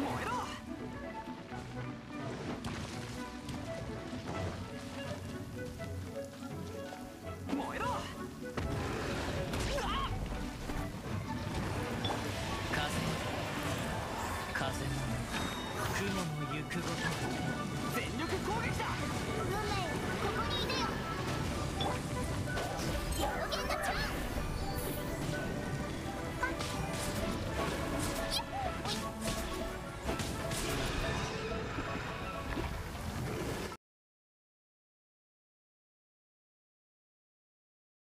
風風の雲も行くごと